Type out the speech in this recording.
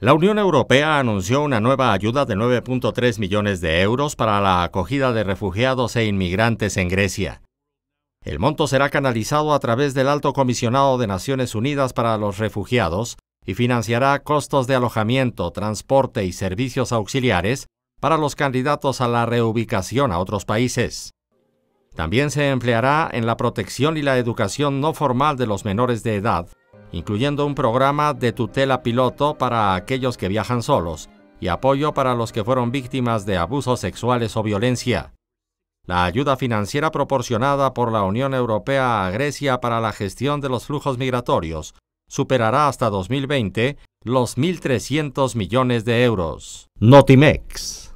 La Unión Europea anunció una nueva ayuda de 9.3 millones de euros para la acogida de refugiados e inmigrantes en Grecia. El monto será canalizado a través del Alto Comisionado de Naciones Unidas para los Refugiados y financiará costos de alojamiento, transporte y servicios auxiliares para los candidatos a la reubicación a otros países. También se empleará en la protección y la educación no formal de los menores de edad incluyendo un programa de tutela piloto para aquellos que viajan solos y apoyo para los que fueron víctimas de abusos sexuales o violencia. La ayuda financiera proporcionada por la Unión Europea a Grecia para la gestión de los flujos migratorios superará hasta 2020 los 1.300 millones de euros. Notimex.